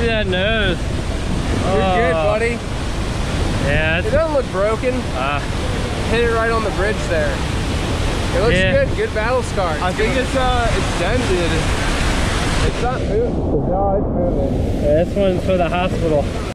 See that nose? You're good, oh. buddy. Yeah, It doesn't look broken. uh, Hit it right on the bridge there. It looks Yeah. good. Good battle scar. I think it's uh it's dented. It's not moving. No, it's moving. yeah, this one's for the hospital.